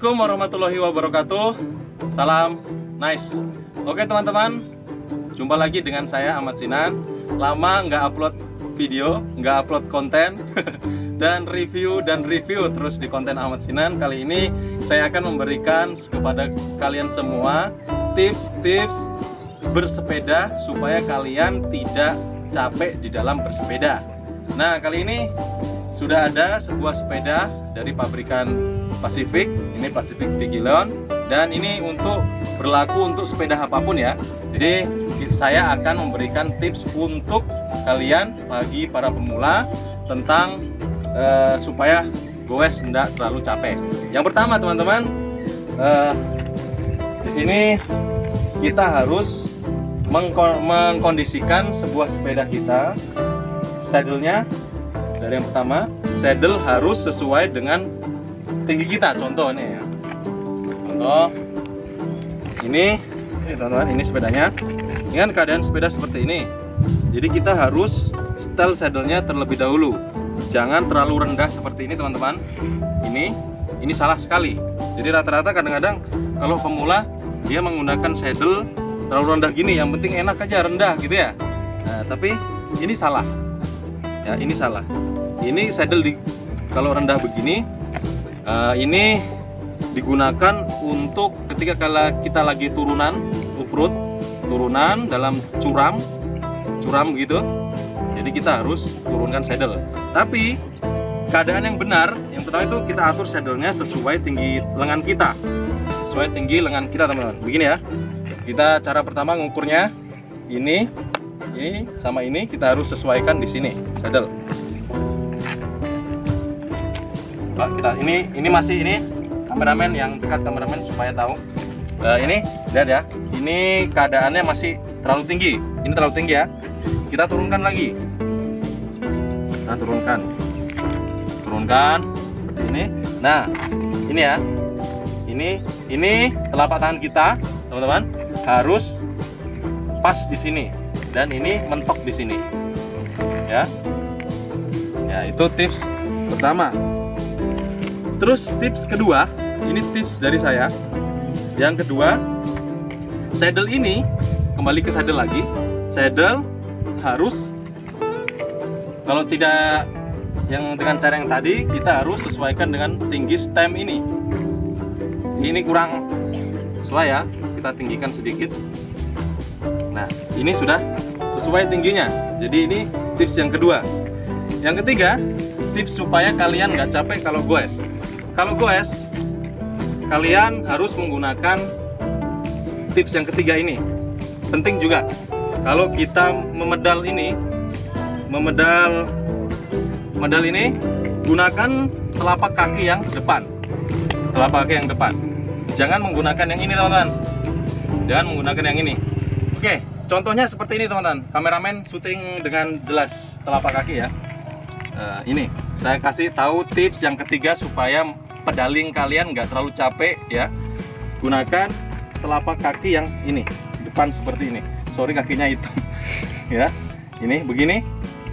Assalamualaikum warahmatullahi wabarakatuh. Salam nice. Oke teman-teman, jumpa lagi dengan saya Ahmad Sinan. Lama nggak upload video, nggak upload konten, dan review dan review terus di konten Ahmad Sinan. Kali ini saya akan memberikan kepada kalian semua tips-tips bersepeda supaya kalian tidak capek di dalam bersepeda. Nah kali ini sudah ada sebuah sepeda dari pabrikan Pacific ini Pacific Vigilon dan ini untuk berlaku untuk sepeda apa pun ya. Jadi saya akan memberikan tips untuk kalian bagi para pemula tentang uh, supaya goes tidak terlalu capek. Yang pertama teman-teman uh, di sini kita harus mengkondisikan sebuah sepeda kita. Saddle-nya dari yang pertama saddle harus sesuai dengan tinggi kita contoh nih ya. Contoh. Ini ini teman-teman ini sepedanya. Kan keadaan sepeda seperti ini jadi kita harus setel saddlenya terlebih dahulu. Jangan terlalu rendah seperti ini teman-teman. Ini ini salah sekali. Jadi rata-rata kadang-kadang kalau pemula dia menggunakan saddle terlalu rendah gini yang penting enak aja rendah gitu ya. Nah, tapi ini salah. Ya ini salah. Ini saddle di kalau rendah begini uh, ini digunakan untuk ketika kala kita lagi turunan off-road turunan dalam curam curam gitu. Jadi kita harus turunkan saddle. Tapi keadaan yang benar yang pertama itu kita atur saddlenya sesuai tinggi lengan kita. Sesuai tinggi lengan kita teman-teman. Begini ya. Kita cara pertama mengukurnya ini ini sama ini kita harus sesuaikan di sini saddle coba kita ini ini masih ini kameramen yang dekat kameramen supaya tahu. Uh, ini lihat ya. Ini keadaannya masih terlalu tinggi. Ini terlalu tinggi ya. Kita turunkan lagi. Kita turunkan. Turunkan. Ini. Nah ini ya. Ini ini telapak tangan kita teman-teman harus pas di sini. Dan ini mentok di sini. Ya. Ya itu tips pertama Terus tips kedua, ini tips dari saya. Yang kedua, saddle ini kembali ke saddle lagi. Saddle harus kalau tidak yang dengan cara yang tadi kita harus sesuaikan dengan tinggi stem ini. Ini kurang sesuai ya, kita tinggikan sedikit. Nah, ini sudah sesuai tingginya. Jadi ini tips yang kedua. Yang ketiga, tips supaya kalian nggak capek kalau goes. Kalau goes, kalian harus menggunakan tips yang ketiga ini. Penting juga. Kalau kita memedal ini, memedal medal ini, gunakan telapak kaki yang depan. Telapak kaki yang depan. Jangan menggunakan yang ini, teman-teman. Jangan menggunakan yang ini. Oke, contohnya seperti ini, teman-teman. Kameramen syuting dengan jelas telapak kaki ya. Uh, ini saya kasih tahu tips yang ketiga supaya pedaling kalian nggak terlalu capek ya. Gunakan telapak kaki yang ini depan seperti ini. Sorry kakinya hitam ya. Ini begini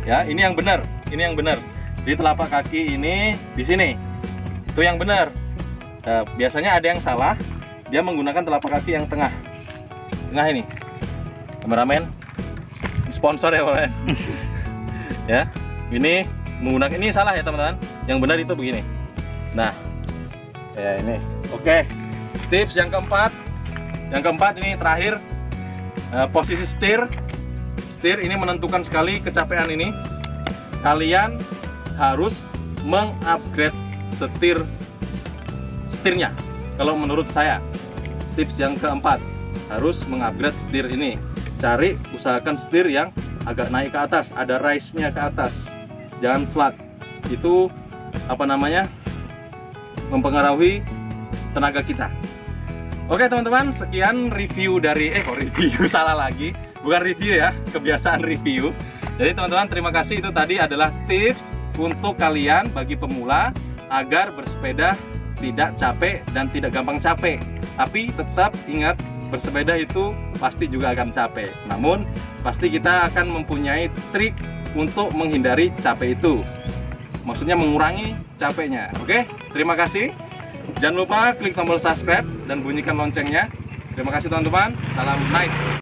ya. Ini yang benar ini yang benar. Di telapak kaki ini di sini. Itu yang benar. Nah, biasanya ada yang salah dia menggunakan telapak kaki yang tengah. Tengah ini. Kameramen sponsor ya boleh ya. Ini menggunakan ini salah ya teman-teman. Yang benar itu begini. Nah ya ini. Oke tips yang keempat. Yang keempat ini terakhir uh, posisi setir. Setir ini menentukan sekali kecapean ini. Kalian harus mengupgrade setir setirnya. Kalau menurut saya tips yang keempat harus mengupgrade setir ini. Cari usahakan setir yang agak naik ke atas ada rise nya ke atas jangan flat. Itu apa namanya mempengaruhi tenaga kita. Oke teman-teman sekian review dari eh kok review? Salah lagi. Bukan review ya kebiasaan review. Jadi teman-teman terima kasih. Itu tadi adalah tips untuk kalian bagi pemula agar bersepeda tidak capek dan tidak gampang capek. Tapi tetap ingat bersepeda itu pasti juga akan capek namun pasti kita akan mempunyai trik untuk menghindari capek itu. Maksudnya mengurangi capeknya. Oke, terima kasih. Jangan lupa klik tombol subscribe dan bunyikan loncengnya. Terima kasih teman-teman. Salam nice.